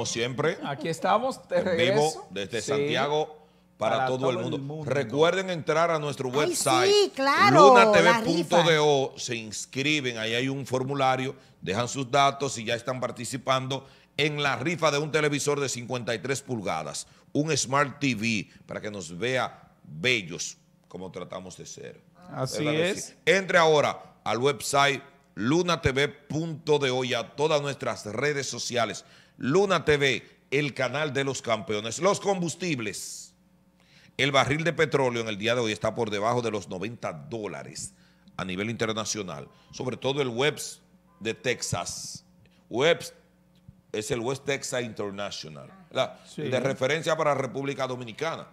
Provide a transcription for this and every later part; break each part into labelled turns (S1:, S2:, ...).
S1: Como siempre,
S2: Aquí estamos
S1: en vivo desde
S2: Sí.
S1: Santiago para,
S2: Para
S1: todo,
S2: todo
S1: el,
S2: el
S1: mundo. Recuerden entrar a nuestro
S3: Ay,
S1: website.
S3: sí, claro, la
S1: lunatv.do, se inscriben, ahí hay un formulario, dejan sus datos y ya están participando en la rifa de un televisor de 53 pulgadas, un Smart TV, para que nos vea bellos como tratamos de ser.
S2: Así
S1: ¿Verdad que
S2: es.
S1: sí? Entre ahora al website lunatv.de y a todas nuestras redes sociales. Luna TV, el canal de los campeones. Los combustibles. El barril de petróleo en el día de hoy está por debajo de los 90 dólares a nivel internacional. Sobre todo el WEBS de Texas. WEBS es el West Texas International. De referencia para República Dominicana.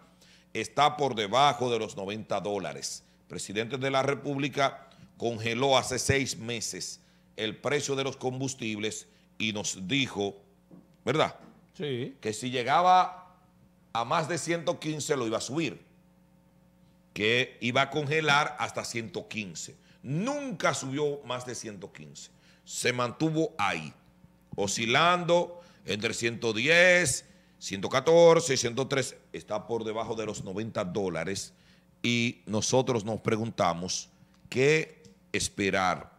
S1: Está por debajo de los 90 dólares. Presidente de la República congeló hace seis meses el precio de los combustibles y nos dijo, ¿verdad?
S2: Sí.
S1: que si llegaba a más de 115 lo iba a subir, que iba a congelar hasta 115. Nunca subió más de 115. Se mantuvo ahí, oscilando entre 110, 114, 103. Está por debajo de los 90 dólares y nosotros nos preguntamos qué esperar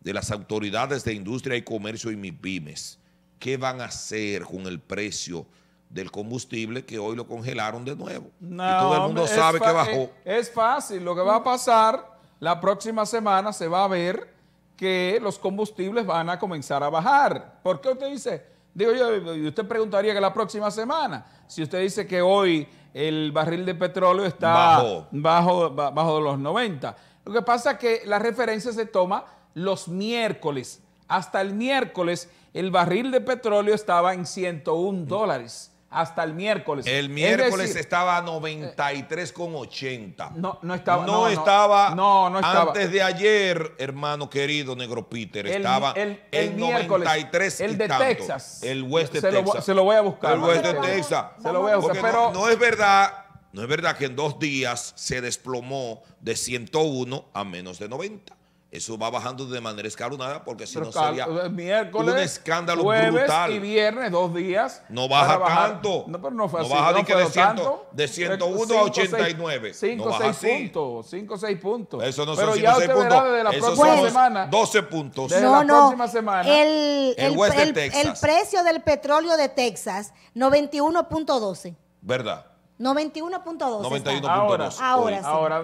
S1: de las autoridades de industria y comercio y MIPIMES. ¿Qué van a hacer con el precio del combustible que hoy lo congelaron de nuevo? y todo el mundo sabe que bajó.
S2: eh, Es fácil. Lo que va a pasar la próxima semana se va a ver que los combustibles van a comenzar a bajar. ¿Por qué usted dice? Digo yo, y usted preguntaría que la próxima semana, si usted dice que hoy el barril de petróleo está bajo, ba- bajo de los 90. Lo que pasa es que la referencia se toma los miércoles. Hasta el miércoles el barril de petróleo estaba en 101 dólares. Hasta el miércoles.
S1: El
S2: Es
S1: miércoles
S2: decir,
S1: estaba a 93,80.
S2: No, no estaba-
S1: No,
S2: no,
S1: estaba.
S2: No, no estaba.
S1: Antes de ayer, hermano querido Negro Peter,
S2: El-
S1: estaba
S2: el- el
S1: en
S2: miércoles,
S1: 93 y
S2: el de
S1: tanto.
S2: Texas.
S1: El West de
S2: Se lo voy-
S1: Texas.
S2: se lo voy a buscar.
S1: El West de Texas.
S2: Se lo voy a buscar, pero-
S1: no, no es verdad. No es verdad que en dos días se desplomó de 101 a menos de 90. Eso va bajando de manera escalonada porque si
S2: Pero
S1: no sería
S2: eh, miércoles,
S1: un escándalo
S2: jueves
S1: brutal.
S2: y viernes, dos días.
S1: No baja tanto.
S2: No, pero no fue
S1: No
S2: así.
S1: baja
S2: no
S1: de que
S2: fue
S1: de ciento-
S2: tanto.
S1: de 101 a
S2: Cinco,
S1: 89.
S2: seis- Cinco,
S1: No baja
S2: seis
S1: así.
S2: puntos. Cinco, seis puntos.
S1: Eso no
S2: pero
S1: son
S2: ya
S1: 5
S2: usted
S1: 6
S2: verá
S1: puntos.
S2: desde la
S1: Esos
S2: próxima
S1: son
S2: semana.
S1: 12 puntos.
S2: Desde
S3: no,
S2: la
S3: no.
S2: próxima semana.
S3: El,
S1: El
S3: el- el precio del petróleo de Texas, 91.12.
S1: ¿Verdad?
S3: 91.12.
S1: 91.2.
S3: Ahora, ahora sí.
S2: Ahora,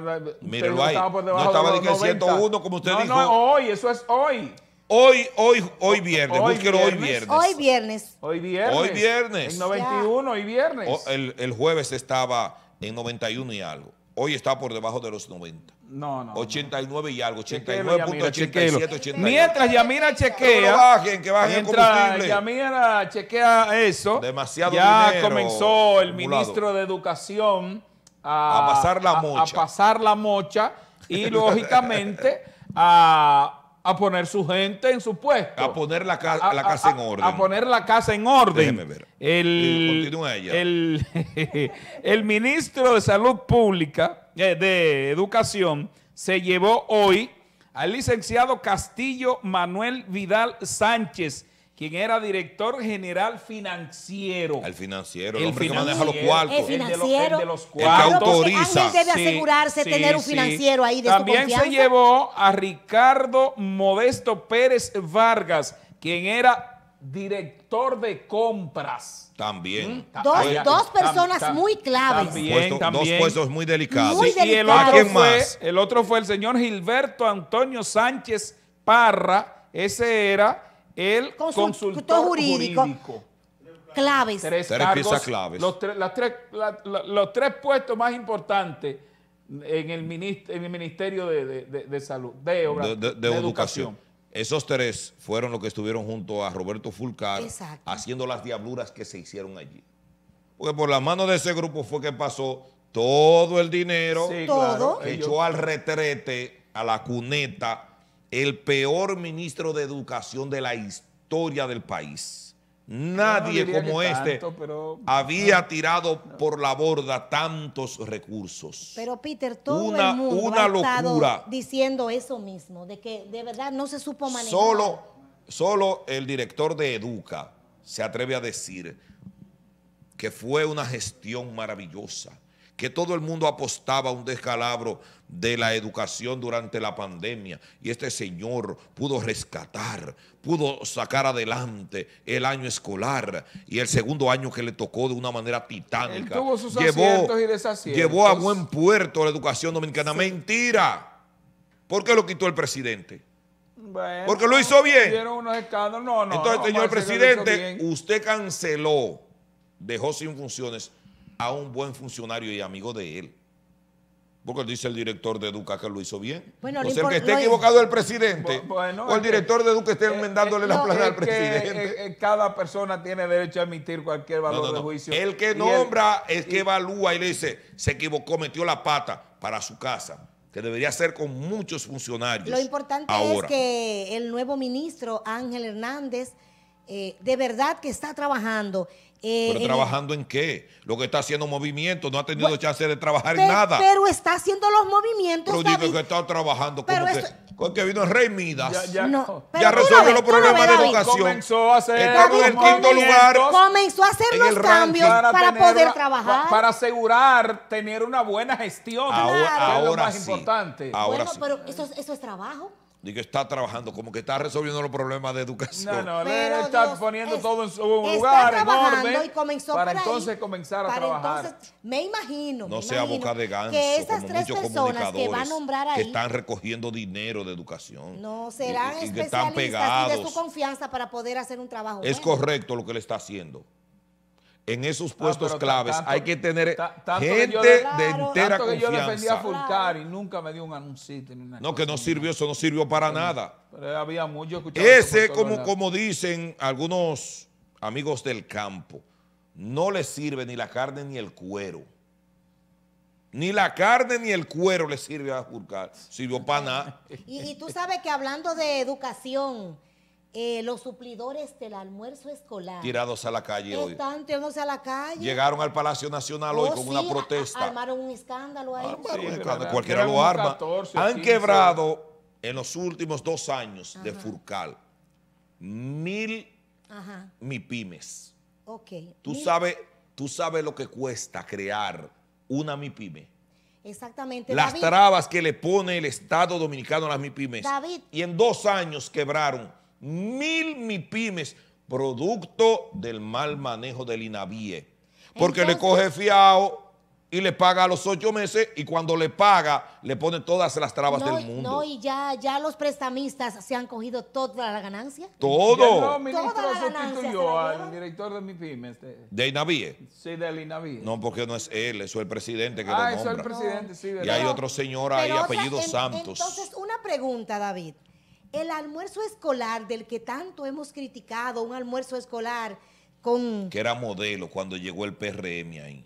S1: ahí.
S2: estaba por
S1: No estaba
S2: de
S1: que
S2: los 90.
S1: 101, como usted
S2: no,
S1: dijo.
S2: No, hoy, eso es hoy.
S1: Hoy, hoy, hoy viernes.
S2: Hoy
S1: Búsquelo hoy
S2: viernes.
S1: viernes.
S3: Hoy viernes.
S2: Hoy viernes.
S1: Hoy viernes.
S2: En 91, hoy viernes.
S1: O- el, el jueves estaba en 91 y algo. Hoy está por debajo de los 90.
S2: no, no.
S1: 89 y algo.
S2: Chequéelo, Yamira,
S1: 89.87,
S2: chequéelo.
S1: 88.
S2: Mientras Yamira
S1: Que
S2: chequea.
S1: lo bajen, que bajen
S2: Mientras. Yamira chequea eso.
S1: Demasiado
S2: ya
S1: dinero
S2: comenzó el
S1: acumulado.
S2: ministro de Educación a,
S1: A pasar la
S2: a-
S1: mocha.
S2: A, pasar la mocha y lógicamente a, a poner su gente en su puesto.
S1: A poner la, ca-
S2: A-
S1: la
S2: a-
S1: casa
S2: a-
S1: en orden.
S2: A poner la casa en orden.
S1: Déjeme ver.
S2: El,
S1: continúa ella.
S2: el, el ministro de Salud Pública, eh, de Educación, se llevó hoy al licenciado Castillo Manuel Vidal Sánchez, quien era director general financiero.
S1: Al financiero, el,
S2: El
S1: hombre que maneja los
S2: financiero.
S1: cuartos.
S3: El
S2: El de los-
S3: financiero.
S2: el de los
S1: que autoriza.
S3: Ángel debe
S2: Sí,
S3: asegurarse
S2: sí,
S3: tener un
S2: sí.
S3: financiero ahí de
S2: También
S3: su confianza.
S2: se llevó a Ricardo Modesto Pérez Vargas, quien era director de compras.
S1: También.
S3: Dos-
S2: Ah,
S3: dos personas
S2: tam-
S3: muy claves.
S2: También,
S1: Puesto- dos
S2: también.
S1: puestos muy delicados.
S3: Muy
S2: Sí, y el
S3: delicado.
S1: ¿A
S2: otro,
S1: quién
S2: fue,
S1: más?
S2: el otro fue el señor Gilberto Antonio Sánchez Parra. Ese era el
S3: Consul-
S2: consultor
S3: jurídico.
S2: jurídico.
S3: Claves.
S2: Tres,
S1: Tres
S2: cargos,
S1: piezas claves.
S2: Los, tres, las tres- la- la- los tres puestos más importantes en el, minist- en el Ministerio de, de- de- de Salud, de, obra-
S1: de, de- de educación. Esos tres fueron los que estuvieron junto a Roberto Fulcar
S3: Exacto.
S1: haciendo las diabluras que se hicieron allí. Porque por la mano de ese grupo fue que pasó todo el dinero
S2: Sí,
S3: Todo.
S2: claro,
S1: que echó al retrete, a la cuneta, el peor ministro de educación de la historia del país. Nadie como este
S2: tanto, pero-
S1: había tirado por la borda tantos recursos.
S3: Pero Peter, todo
S1: Una-
S3: el mundo
S1: una
S3: ha estado
S1: locura.
S3: diciendo eso mismo, de que de verdad no se supo manejar.
S1: Solo, solo el director de Educa se atreve a decir que fue una gestión maravillosa, que todo el mundo apostaba a un descalabro de la educación durante la pandemia y este señor pudo rescatar, pudo sacar adelante el año escolar y el segundo año que le tocó de una manera titánica.
S2: Él tuvo sus aciertos y desaciertos.
S1: llevó a buen puerto la educación dominicana. Mentira. ¿Por qué lo quitó el presidente?
S2: Bueno,
S1: Porque lo hizo bien.
S2: hubieron unos escándalos. No, no,
S1: Entonces,
S2: no,
S1: señor presidente, usted canceló, dejó sin funciones a un buen funcionario y amigo de él. Porque dice el director de Educa que lo hizo bien.
S3: Bueno,
S1: o sea, el que esté equivocado es el presidente.
S2: Bueno,
S1: o el director de Educa esté enmendándole
S2: eh,
S1: la
S2: no,
S1: plana al presidente.
S2: cada persona tiene derecho a emitir cualquier
S1: No,
S2: valor
S1: no,
S2: de juicio.
S1: El que nombra es que
S2: y-
S1: evalúa y le dice, se equivocó, metió la pata para su casa, que debería ser con muchos funcionarios.
S3: Lo importante
S1: ahora.
S3: es que el nuevo ministro Ángel Hernández eh, de verdad que está trabajando. eh,
S1: ¿Pero
S3: en el-
S1: trabajando en qué? Lo que está haciendo movimiento, no ha tenido
S3: Bueno,
S1: chance de trabajar en nada.
S3: Pero está haciendo los movimientos.
S1: Pero digo
S3: David.
S1: que está trabajando como
S3: esto-
S1: que, con que vino el Rey Midas.
S2: Ya- ya-
S3: No,
S2: Ya
S1: resolvió los problemas
S3: ves,
S1: de educación.
S2: Comenzó a hacer
S1: Estamos en el quinto
S3: comenzó-
S1: lugar.
S3: Comenzó a hacer los cambios para, poder
S2: una-
S3: trabajar.
S2: pa- Para asegurar tener una buena gestión.
S1: Ahora,
S2: que es lo
S1: ahora
S2: más
S1: sí.
S2: importante.
S1: Ahora
S3: bueno,
S1: sí.
S3: pero eso, eso es trabajo.
S1: Digo que está trabajando, como que está resolviendo los problemas de educación.
S2: No, no,
S3: Pero
S2: le está
S3: Dios,
S2: poniendo
S3: es-
S2: todo en su
S3: está
S2: lugar, en orden,
S3: y comenzó
S2: para
S3: por ahí.
S2: entonces comenzar a
S3: Para
S2: trabajar.
S3: entonces, me imagino.
S1: No
S3: me
S1: sea
S3: imagino
S1: boca de ganso,
S3: Que esas
S1: como
S3: tres
S1: muchos
S3: personas que va a
S1: comunicadores
S3: nombrar
S1: que
S3: ahí
S1: están recogiendo dinero de educación.
S3: no serán
S1: y- y que están
S3: especialistas y de
S1: pegados.
S3: su confianza para poder hacer un trabajo.
S1: Es
S3: bueno.
S1: correcto lo que le está haciendo. En esos puestos claves
S2: tanto-
S1: hay que tener
S2: que
S1: gente
S2: yo
S1: de, entera
S2: Tanto que yo defendía a
S1: confianza.
S2: Fulcar y nunca me dio un anuncito ni una
S1: No, que no sirvió, eso no sirvió para nada.
S2: Pero había mucho yo
S1: Ese, como, como dicen algunos amigos del campo, no le sirve ni la carne ni el cuero. Ni la carne ni el cuero le sirve a Fulcar. Sirvió para nada.
S3: Y, y tú sabes que hablando de educación, eh, los suplidores del almuerzo escolar
S1: Tirados a la calle hoy.
S3: están tirándose a la calle.
S1: Llegaron al Palacio Nacional hoy
S3: Oh,
S1: con
S3: sí,
S1: una protesta.
S3: armaron un escándalo ahí.
S1: Ah,
S2: Sí, verdad.
S1: cualquiera lo arma.
S2: 14,
S1: Han
S2: 15.
S1: quebrado en los últimos dos años de Furcal mil
S3: Ajá,
S1: MIPIMES.
S3: ok.
S1: ¿Tú
S3: Mil-
S1: sabes, tú sabes lo que cuesta crear una MIPIME.
S3: Exactamente.
S1: Las
S3: David,
S1: trabas que le pone el Estado Dominicano a las MIPIMES.
S3: David.
S1: Y en dos años quebraron mil MIPIMES producto del mal manejo del INAVIE. Porque le coge fiado y le paga a los ocho meses y cuando le paga le pone todas las trabas
S3: no,
S1: del mundo.
S3: no, y ya, ya los prestamistas se han cogido toda la ganancia.
S2: Ya el
S1: Todo
S2: nuevo ministro
S3: Toda la
S2: sustituyó
S3: la
S1: Ah,
S2: al director de mi pyme, este,
S1: de INAVIE.
S2: sí, del INAVI.
S1: No, porque no es él, eso es el presidente que
S2: ah,
S1: lo
S2: eso es el
S1: nombra.
S2: presidente, sí,
S1: y
S2: ¿verdad?
S1: hay otro señor ahí, apellido
S3: en-
S1: Santos.
S3: Entonces, una pregunta, David. El almuerzo escolar del que tanto hemos criticado, un almuerzo escolar con...
S1: que era modelo cuando llegó el PRM ahí.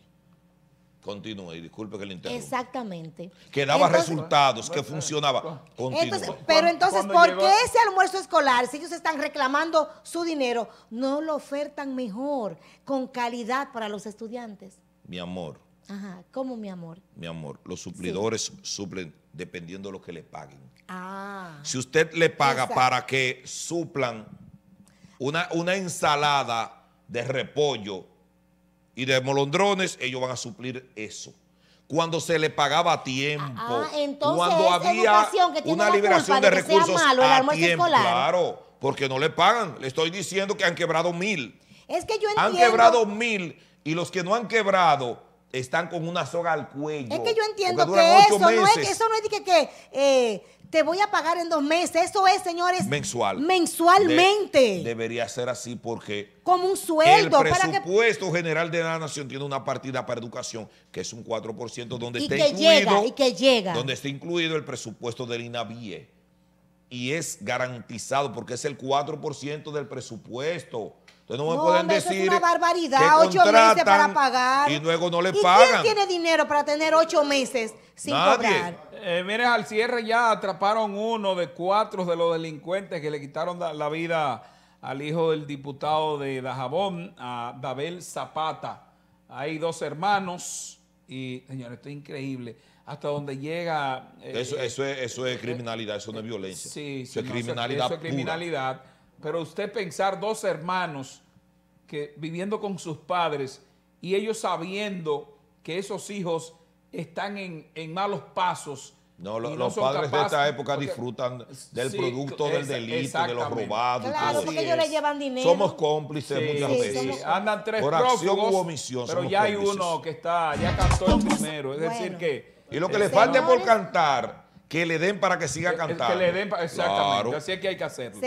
S1: Continúe, y disculpe que le interrumpa.
S3: Exactamente.
S1: Que daba
S3: Entonces-
S1: resultados, que funcionaba. Continúe.
S3: Entonces, pero entonces, ¿por
S2: llegó-
S3: qué ese almuerzo escolar, si ellos están reclamando su dinero, no lo ofertan mejor, con calidad para los estudiantes?
S1: mi amor,
S3: Ajá, ¿cómo, mi amor?
S1: mi amor, los suplidores suplen dependiendo de lo que le paguen.
S3: Ah,
S1: Si usted le paga
S3: Exacto.
S1: para que suplan una, una ensalada de repollo y de molondrones, ellos van a suplir eso. Cuando se le pagaba a tiempo,
S3: Ah, entonces
S1: cuando había
S3: educación que tiene
S1: una liberación de recursos
S3: malo
S1: a tiempo,
S3: escolar.
S1: claro, porque no le pagan. Le estoy diciendo que han quebrado mil.
S3: es que yo
S1: Han
S3: entiendo...
S1: quebrado mil y los que no han quebrado están con una soga al cuello.
S3: Es que yo entiendo que eso no, es, eso no es de que, que, eh, te voy a pagar en dos meses. Eso es, señores,
S1: mensual.
S3: mensualmente.
S1: De- debería ser así porque
S3: como un
S1: el
S3: sueldo. para que,
S1: presupuesto general de la nación tiene una partida para educación que es un 4% donde
S3: y
S1: está
S3: que
S1: incluido
S3: llega, y que llega.
S1: donde está incluido el presupuesto del INAVIE y es garantizado porque es el 4% del presupuesto. Entonces no me
S3: No,
S1: pueden
S3: hombre, eso
S1: decir
S3: es una barbaridad.
S1: que
S3: Ocho meses para
S1: contratan
S3: pagar.
S1: y luego no le
S3: ¿Y
S1: pagan.
S3: quién tiene dinero para tener ocho meses sin
S1: Nadie.
S3: cobrar?
S2: Eh, mire, al cierre ya atraparon uno de cuatro de los delincuentes que le quitaron la vida al hijo del diputado de Dajabón, a Dabel Zapata. Hay dos hermanos y, señores, esto es increíble. Hasta donde llega... eh,
S1: Eso, eso, es, eso es criminalidad, eso no es violencia.
S2: Sí,
S1: eso
S2: sí,
S1: es
S2: no,
S1: criminalidad
S2: eso es
S1: pura.
S2: Pero usted pensar dos hermanos que viviendo con sus padres y ellos sabiendo que esos hijos están en, en malos pasos.
S1: No, lo- los padres de esta época
S2: porque-
S1: disfrutan del
S2: Sí,
S1: producto del delito, de los robados. y
S3: Claro,
S1: todo
S3: porque ellos le llevan dinero.
S1: Somos cómplices
S2: Sí,
S1: muchas
S3: Sí,
S1: veces.
S2: andan tres
S1: Por acción u omisión
S2: pero
S1: somos
S2: ya hay
S1: cómplices.
S2: uno que está, ya cantó el primero. Es decir que...
S1: Y lo que le falte por cantar, que le den para que siga
S2: que- que
S1: cantando.
S2: le den, exactamente,
S1: Claro.
S2: así es que hay que hacerlo.